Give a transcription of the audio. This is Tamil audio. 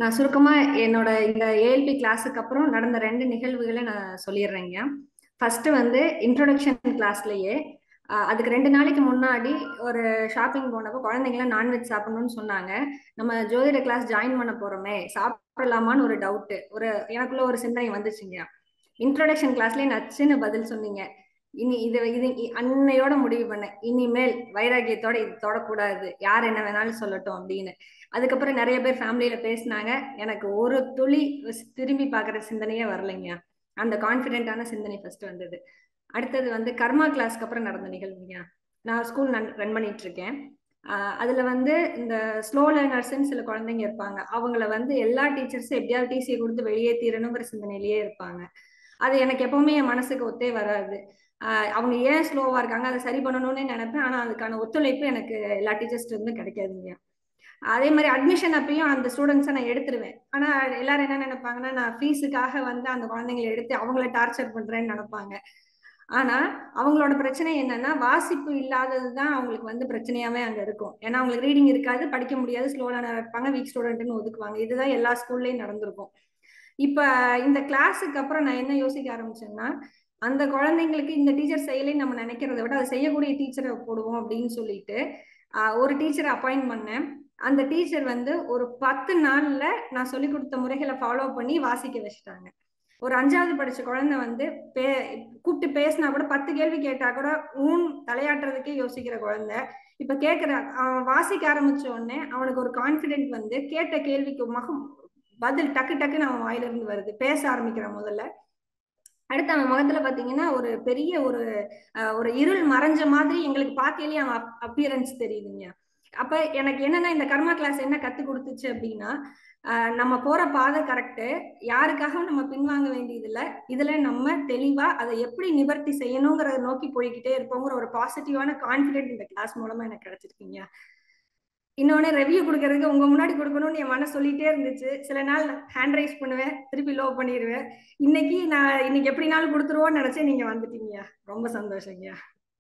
நான் சுருக்கமா என்னோட இந்த ஏஎல்பி கிளாஸுக்கு அப்புறம் நடந்த ரெண்டு நிகழ்வுகளை நான் சொல்லிடுறேங்க. ஃபர்ஸ்ட் வந்து இன்ட்ரோடக்ஷன் கிளாஸ்லயே அதுக்கு ரெண்டு நாளைக்கு முன்னாடி ஒரு ஷாப்பிங் போனப்போ குழந்தைங்களாம் நான்வெஜ் சாப்பிடணும்னு சொன்னாங்க. நம்ம ஜோதிட கிளாஸ் ஜாயின் பண்ண போறோமே சாப்பிடலாமான்னு ஒரு டவுட்டு ஒரு எனக்குள்ள ஒரு சிந்தனை வந்துச்சுங்க. இன்ட்ரோடக்ஷன் கிளாஸ்லயே நச்சுன்னு பதில் சொன்னீங்க. இனி இது இது அன்னையோட முடிவு பண்ணேன் இனிமேல் வைராகியத்தோட இது தொடக்கூடாது. யார் என்ன வேணாலும் சொல்லட்டும் அப்படின்னு. அதுக்கப்புறம் நிறைய பேர் ஃபேமிலியில பேசினாங்க. எனக்கு ஒரு துளி திரும்பி பாக்குற சிந்தனையே வரலைங்கயா அந்த கான்ஃபிடென்ட்டான சிந்தனை ஃபர்ஸ்ட் வந்தது. அடுத்தது வந்து கர்மா கிளாஸ்க்கு அப்புறம் நடந்த நிகழ்வுங்க. நான் ஸ்கூல் ரன் பண்ணிட்டு இருக்கேன் அதுல வந்து இந்த ஸ்லோ லேர்னர்ஸ்ன்னு சில குழந்தைங்க இருப்பாங்க. அவங்கள வந்து எல்லா டீச்சர்ஸும் எப்படியாவது டிசியை கொடுத்து வெளியே தீரணுங்கிற சிந்தனையிலேயே இருப்பாங்க. அது எனக்கு எப்பவுமே என் மனசுக்கு ஒத்தே வராது. அவங்க ஏன் ஸ்லோவா இருக்காங்க அதை சரி பண்ணணும்னு நினைப்பேன். ஆனா அதுக்கான ஒத்துழைப்பு எனக்கு எல்லா டீச்சர்ஸ்ட்டு இருந்து கிடைக்காதுங்க. அதே மாதிரி அட்மிஷன் அப்பயும் அந்த ஸ்டூடெண்ட்ஸை நான் எடுத்துருவேன். ஆனா எல்லாரும் என்ன நினைப்பாங்கன்னா நான் ஃபீஸுக்காக வந்து அந்த குழந்தைங்களை எடுத்து அவங்கள டார்ச்சர் பண்றேன்னு நினைப்பாங்க. ஆனா அவங்களோட பிரச்சனை என்னன்னா வாசிப்பு இல்லாதது தான் அவங்களுக்கு வந்து பிரச்சனையாவே அங்க இருக்கும். ஏன்னா அவங்களுக்கு ரீடிங் இருக்காது படிக்க முடியாது ஸ்லோல இருப்பாங்க வீக் ஸ்டூடெண்ட்னு ஒதுக்குவாங்க. இதுதான் எல்லா ஸ்கூல்லயும் நடந்திருக்கும். இப்ப இந்த கிளாஸுக்கு அப்புறம் நான் என்ன யோசிக்க ஆரம்பிச்சேன்னா அந்த குழந்தைங்களுக்கு இந்த டீச்சர் செய்யலைன்னு நம்ம நினைக்கிறத விட அதை செய்யக்கூடிய டீச்சரை போடுவோம் அப்படின்னு சொல்லிட்டு ஒரு டீச்சரை அப்பாயிண்ட் பண்ணேன். அந்த டீச்சர் வந்து ஒரு பத்து நாள்ல நான் சொல்லி கொடுத்த முறைகளை ஃபாலோ பண்ணி வாசிக்க வச்சுட்டாங்க. ஒரு அஞ்சாவது படிச்ச குழந்தை வந்து பே கூப்பிட்டு பேசினா கூட பத்து கேள்வி கேட்டா கூட ஊன் தலையாட்டுறதுக்கே யோசிக்கிற குழந்தை. இப்ப கேட்கிற அவன் வாசிக்க ஆரம்பிச்ச உடனே அவனுக்கு ஒரு கான்பிடென்ட் வந்து கேட்ட கேள்விக்கு மகம் பதில் டக்கு டக்குன்னு அவன் வாயிலிருந்து வருது. பேச ஆரம்பிக்கிறான் முதல்ல. அடுத்து அவன் முகத்துல பாத்தீங்கன்னா ஒரு பெரிய ஒரு ஒரு இருள் மறைஞ்ச மாதிரி எங்களுக்கு பார்க்கலையே அவன் அப்பியரன்ஸ் தெரியுதுங்க. அப்ப எனக்கு என்னன்னா இந்த கர்மா கிளாஸ் என்ன கத்து கொடுத்துச்சு அப்படின்னா நம்ம போற பாதை கரெக்டு யாருக்காகவும் நம்ம பின்வாங்க வேண்டியது இல்லை இதுல நம்ம தெளிவா அதை எப்படி நிவர்த்தி செய்யணுங்கிறத நோக்கி போய்கிட்டே இருப்போங்கிற ஒரு பாசிட்டிவான கான்பிடென்ட் இந்த கிளாஸ் மூலமா எனக்கு கிடைச்சிருக்கீங்க. இன்னொன்னு ரெவ்யூ கொடுக்கறதுக்கு உங்க முன்னாடி கொடுக்கணும்னு என் மனசு சொல்லிட்டே இருந்துச்சு. சில நாள் ஹேண்ட் ரைஸ் பண்ணுவேன் திருப்பி லோ பண்ணிடுவேன். இன்னைக்கு நான் இன்னைக்கு எப்படினாலும் கொடுத்துருவோன்னு நினைச்சேன் நீங்க வந்துட்டீங்க ரொம்ப சந்தோஷங்க